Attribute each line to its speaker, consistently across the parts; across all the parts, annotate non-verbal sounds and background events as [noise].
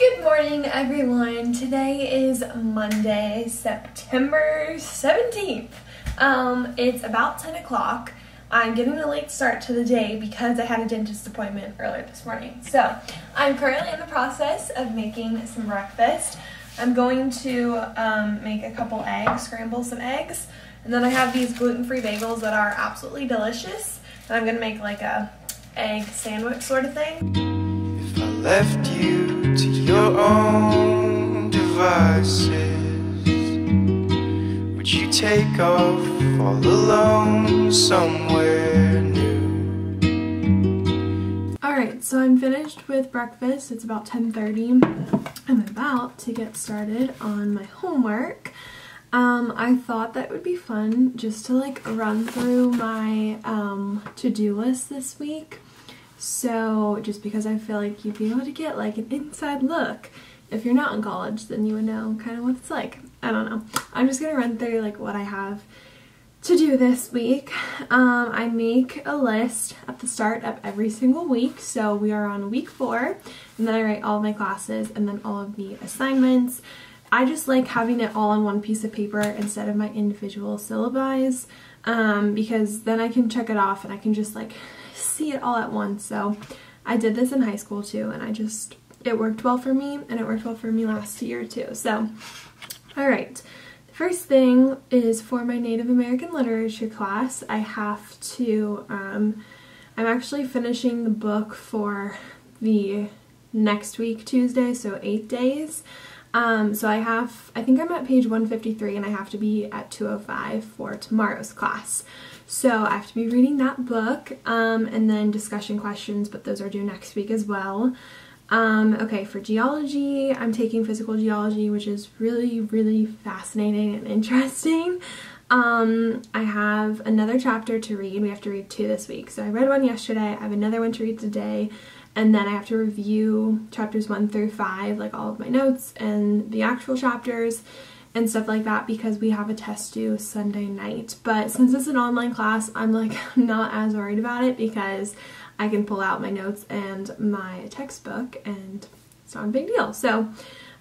Speaker 1: Good morning, everyone. Today is Monday, September 17th. Um, it's about 10 o'clock. I'm getting a late start to the day because I had a dentist appointment earlier this morning. So, I'm currently in the process of making some breakfast. I'm going to um, make a couple eggs, scramble some eggs, and then I have these gluten-free bagels that are absolutely delicious. And I'm gonna make like a egg sandwich sort of thing.
Speaker 2: If I left you your own devices, would you take off all alone somewhere new?
Speaker 1: Alright, so I'm finished with breakfast. It's about 10.30. I'm about to get started on my homework. Um, I thought that it would be fun just to like run through my um, to-do list this week. So just because I feel like you'd be able to get like an inside look. If you're not in college, then you would know kind of what it's like. I don't know. I'm just to run through like what I have to do this week. Um, I make a list at the start of every single week. So we are on week four and then I write all my classes and then all of the assignments. I just like having it all on one piece of paper instead of my individual syllabi um, because then I can check it off and I can just like see it all at once. So I did this in high school too and I just, it worked well for me and it worked well for me last year too. So, alright. The first thing is for my Native American Literature class, I have to, um, I'm actually finishing the book for the next week Tuesday, so eight days. Um, so I have, I think I'm at page 153 and I have to be at 205 for tomorrow's class. So I have to be reading that book um, and then discussion questions, but those are due next week as well. Um, okay, for geology, I'm taking physical geology, which is really, really fascinating and interesting. Um, I have another chapter to read. We have to read two this week. So I read one yesterday. I have another one to read today and then I have to review chapters 1 through 5, like all of my notes and the actual chapters and stuff like that because we have a test due Sunday night. But since it's an online class, I'm like [laughs] not as worried about it because I can pull out my notes and my textbook and it's not a big deal. So,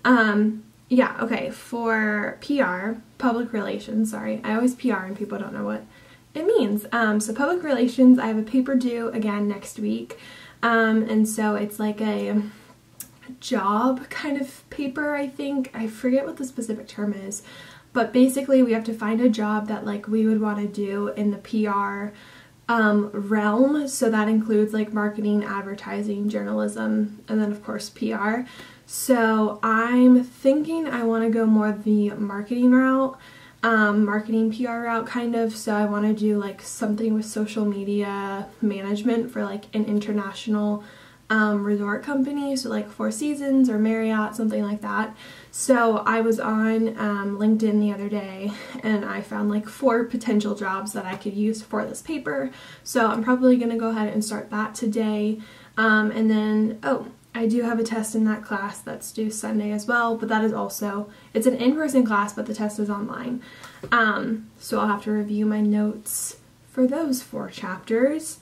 Speaker 1: um, yeah, okay, for PR, public relations, sorry, I always PR and people don't know what it means. Um, so public relations, I have a paper due again next week. Um, and so it's like a job kind of paper, I think. I forget what the specific term is. But basically we have to find a job that like we would want to do in the PR um, realm. So that includes like marketing, advertising, journalism, and then of course PR. So I'm thinking I want to go more the marketing route um, marketing PR route kind of so I want to do like something with social media management for like an international um, resort company so like Four Seasons or Marriott something like that so I was on um, LinkedIn the other day and I found like four potential jobs that I could use for this paper so I'm probably gonna go ahead and start that today um, and then oh I do have a test in that class that's due Sunday as well, but that is also, it's an in-person class, but the test is online. Um, so I'll have to review my notes for those four chapters.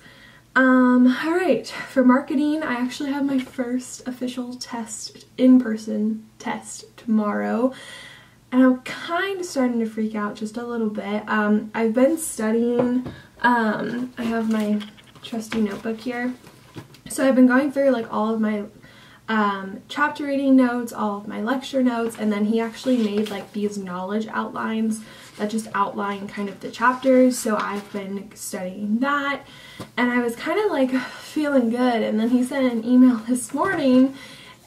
Speaker 1: Um, alright, for marketing, I actually have my first official test, in-person test tomorrow. And I'm kind of starting to freak out just a little bit. Um, I've been studying, um, I have my trusty notebook here. So I've been going through like all of my um, chapter reading notes, all of my lecture notes, and then he actually made like these knowledge outlines that just outline kind of the chapters. So I've been studying that and I was kind of like feeling good. And then he sent an email [laughs] this morning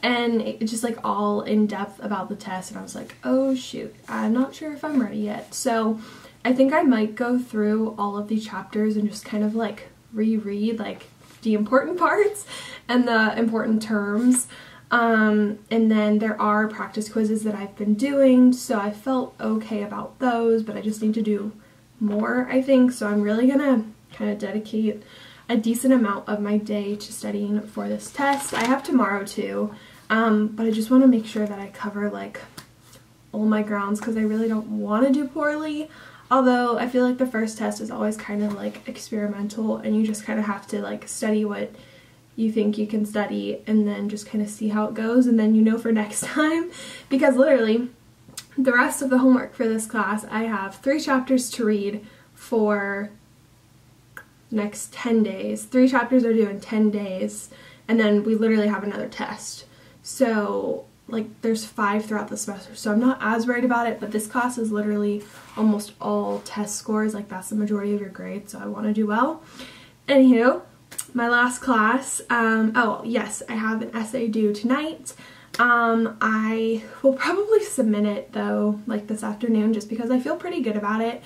Speaker 1: and it just like all in depth about the test. And I was like, oh shoot, I'm not sure if I'm ready yet. So I think I might go through all of these chapters and just kind of like reread like the important [laughs] parts and the important terms. Um, and then there are practice quizzes that I've been doing, so I felt okay about those, but I just need to do more, I think. So I'm really gonna kind of dedicate a decent amount of my day to studying for this test. I have tomorrow too, um, but I just want to make sure that I cover like all my grounds because I really don't want to do poorly. Although I feel like the first test is always kind of like experimental and you just kind of have to like study what you think you can study and then just kind of see how it goes and then you know for [laughs] next time because literally the rest of the homework for this class I have three chapters to read for next 10 days. Three chapters are due in 10 days and then we literally have another test. So like there's five throughout the semester so I'm not as worried about it but this class is literally almost all test scores like that's the majority of your grade so I want to do well. Anywho, my last class, um, oh yes, I have an essay due tonight. Um, I will probably submit it though, like this afternoon, just because I feel pretty good about it.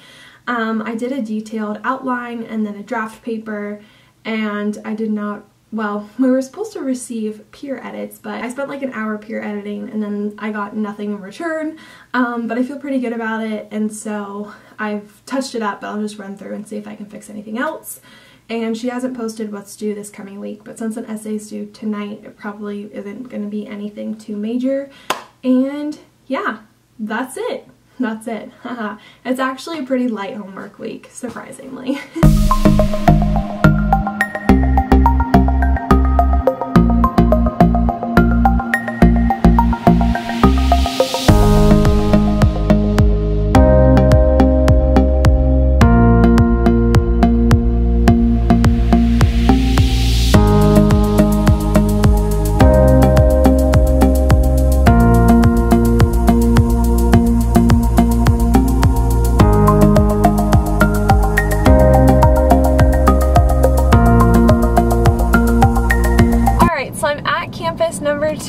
Speaker 1: Um, I did a detailed outline and then a draft paper, and I did not, well, we were supposed to receive peer edits, but I spent like an hour peer editing and then I got nothing in return, um, but I feel pretty good about it, and so I've touched it up, but I'll just run through and see if I can fix anything else and she hasn't posted what's due this coming week but since an essay is due tonight it probably isn't going to be anything too major. And yeah that's it. That's it. [laughs] It's actually a pretty light homework week surprisingly [laughs]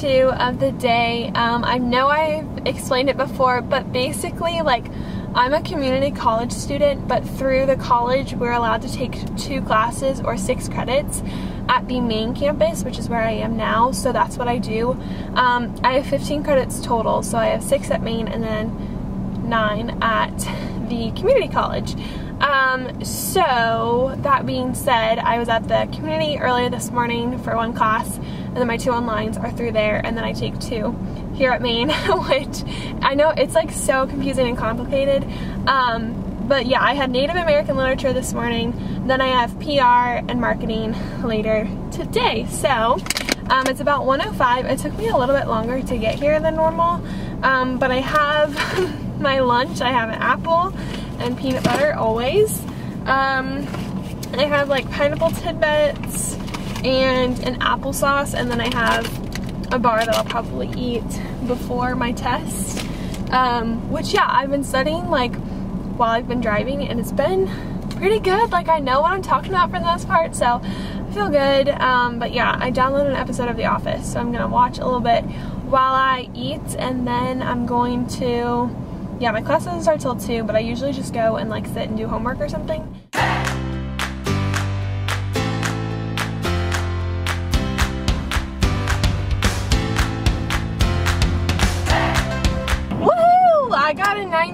Speaker 1: two of the day. Um, I know I've explained it before, but basically, like, I'm a community college student, but through the college, we're allowed to take two classes or six credits at the main campus, which is where I am now, so that's what I do. Um, I have 15 credits total, so I have six at main and then nine at the community college. Um, so, that being said, I was at the community earlier this morning for one class, and then my two onlines are through there, and then I take two here at main, [laughs] which I know it's like so confusing and complicated. Um, but yeah, I had Native American literature this morning, then I have PR and marketing later today. So um, it's about 105. It took me a little bit longer to get here than normal, um, but I have [laughs] my lunch. I have an apple and peanut butter always. Um, I have like pineapple tidbits and an applesauce and then I have a bar that I'll probably eat before my test. Um, which yeah, I've been studying like while I've been driving and it's been pretty good. Like I know what I'm talking about for the most part, so I feel good. Um, but yeah, I downloaded an episode of The Office, so I'm gonna watch a little bit while I eat and then I'm going to, yeah, my class doesn't start till 2, but I usually just go and like sit and do homework or something.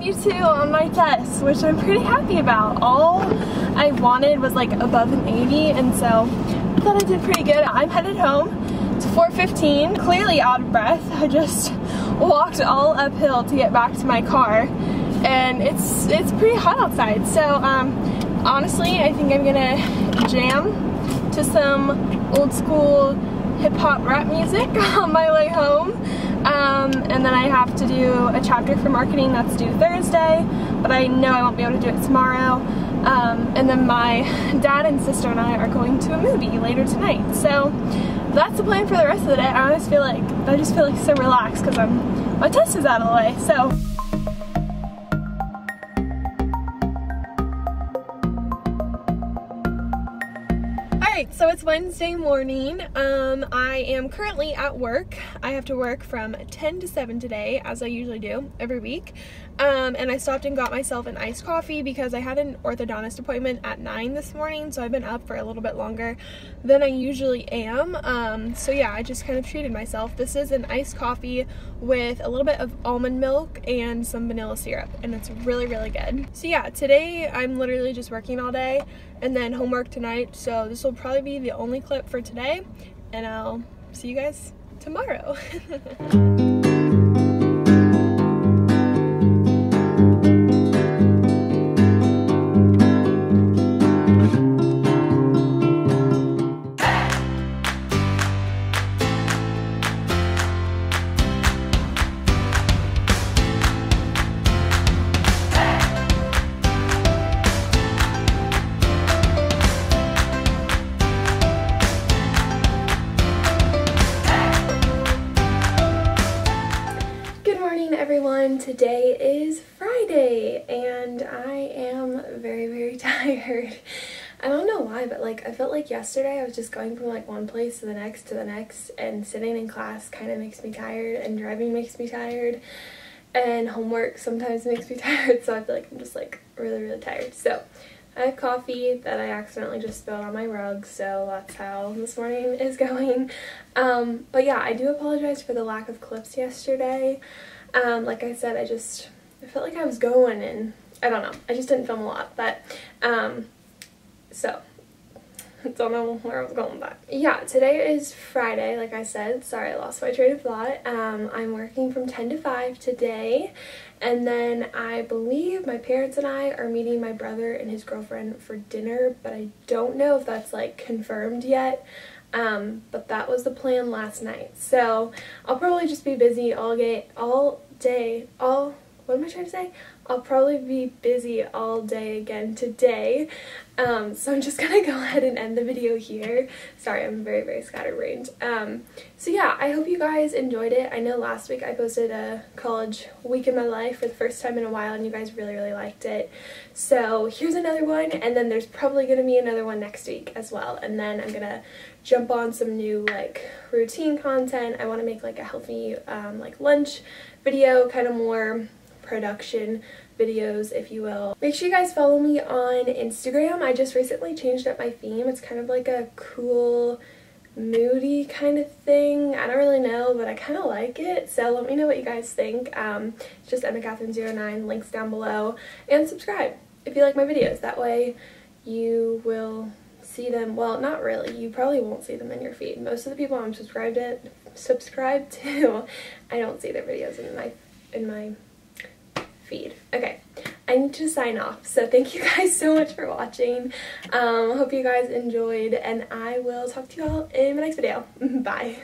Speaker 1: 92 on my test, which I'm pretty happy about. All I wanted was like above an 80, and so I thought I did pretty good. I'm headed home. It's 4.15, clearly out of breath. I just walked all uphill to get back to my car, and it's it's pretty hot outside. So um, honestly, I think I'm gonna jam to some old school hip hop rap music [laughs] on my way home. Um, and then I have to do a chapter for marketing that's due Thursday, but I know I won't be able to do it tomorrow. Um, and then my [laughs] dad and sister and I are going to a movie later tonight. So that's the plan for the rest of the day. I always feel like, I just feel like so relaxed because I'm, my test is out of the way. So. So it's Wednesday morning. Um, I am currently at work. I have to work from 10 to 7 today, as I usually do every week. Um, and I stopped and got myself an iced coffee because I had an orthodontist appointment at 9 this morning, so I've been up for a little bit longer than I usually am. Um, so yeah, I just kind of treated myself. This is an iced coffee with a little bit of almond milk and some vanilla syrup, and it's really, really good. So yeah, today I'm literally just working all day and then homework tonight, so this will probably be the only clip for today, and I'll see you guys tomorrow. [laughs] Today is Friday and I am very very [laughs] tired. I don't know why but like I felt like yesterday I was just going from like one place to the next to the next and sitting in class kind of makes me tired and driving makes me tired and homework sometimes [laughs] makes me tired so I feel like I'm just like really really tired. So I have coffee that I accidentally just spilled on my rug, so that's how this morning is [laughs] going. Um, but yeah, I do apologize for the lack of clips yesterday. Um, like I said, I just, I felt like I was going and I don't know, I just didn't film a lot, but, um, so, don't know where I was going with that. Yeah, today is Friday, like I said. Sorry, I lost my train of thought. Um, I'm working from 10 to 5 today, and then I believe my parents and I are meeting my brother and his girlfriend for dinner, but I don't know if that's like confirmed yet. Um, but that was the plan last night. So I'll probably just be busy all day, all day, all, what am I trying to say? I'll probably be busy all day again today. Um, so I'm just gonna [laughs] go ahead and end the video here. Sorry, I'm very, very scatterbrained. Um, so yeah, I hope you guys enjoyed it. I know last week I posted a college week in my life for the first time in a while and you guys really, really liked it. So here's another one and then there's probably gonna be another one next week as well. And then I'm gonna jump on some new like routine content. I wanna make like a healthy um, like lunch video, kind of more production videos, if you will. Make sure you guys follow me on Instagram. I just recently changed up my theme. It's kind of like a cool, moody kind of thing. I don't really know, but I kind of like it. So let me know what you guys think. Um, it's just EmmaCatherine09, links down below. And subscribe if you like my videos. That way you will see them. Well, not really. You probably won't see them in your feed. Most of the people I'm subscribed to, subscribed to, [laughs] I don't see their videos in my in my feed. Okay, I need to sign off. So thank you guys so much for watching. Um, hope you guys enjoyed and I will talk to you all in my next video. [laughs] Bye.